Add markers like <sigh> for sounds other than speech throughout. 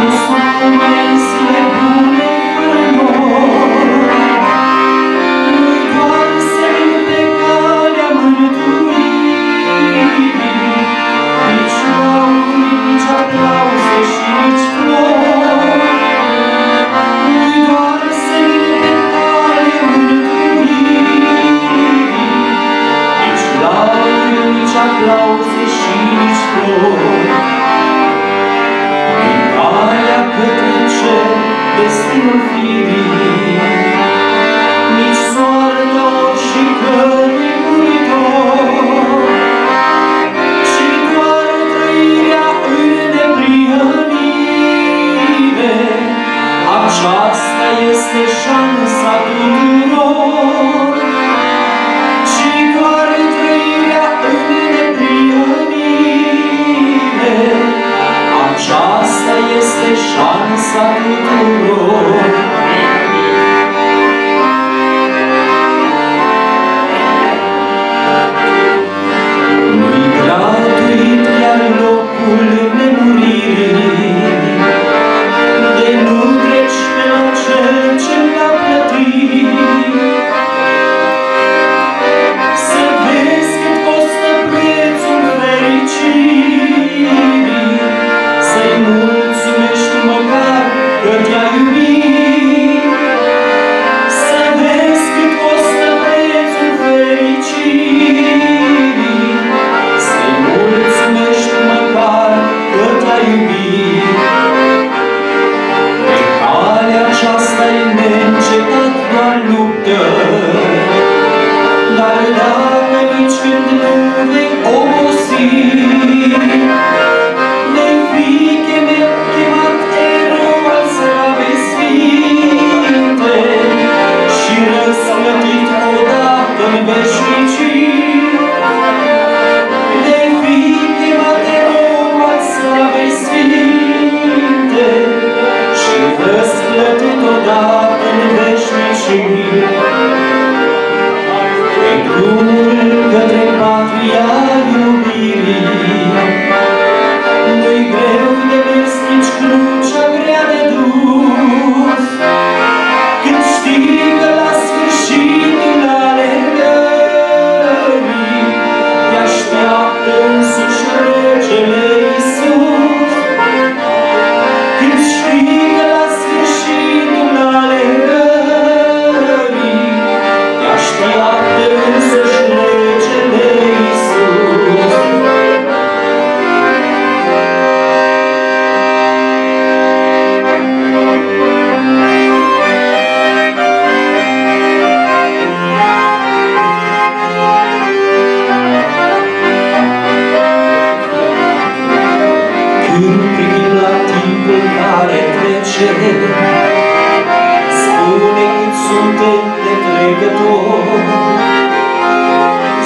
Música este șansa tuturor, și care trăirea în neprianire, aceasta este șansa tuturor.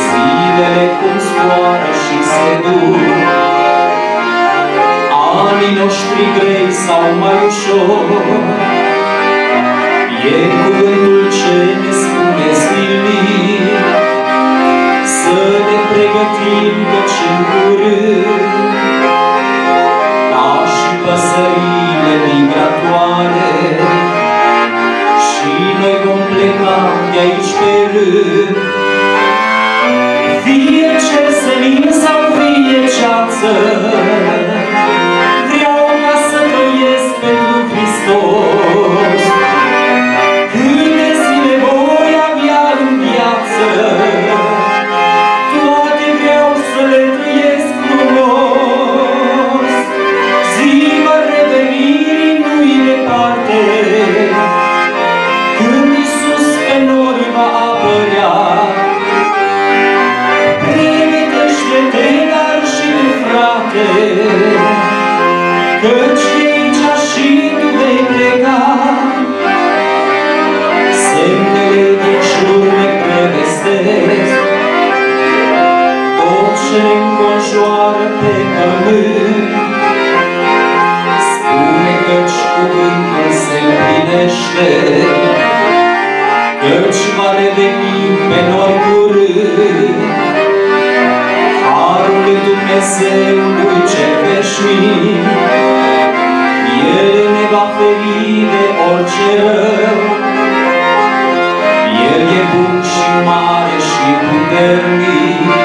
Zilele cum zboară și se duc, Anii noștri grei sau mai ușor, E cu 可 <laughs> ce înconjoară pe pământ. Spune căci cuvântul se împlinește, căci va reveni pe noi curând. Harul lui Dumnezeu lui cel veșnic, El ne va feri de orice rău. El e bun și mare și puternic,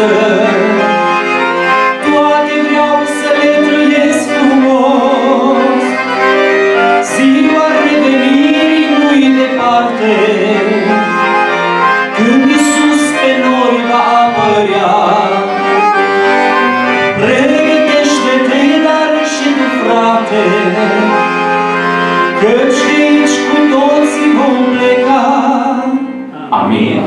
viață Toate vreau să le trăiesc frumos. Ziua revenirii nu-i departe Când Iisus pe noi va apărea. Pregătește-te, dar și tu, frate Căci aici cu toții vom pleca. Amin.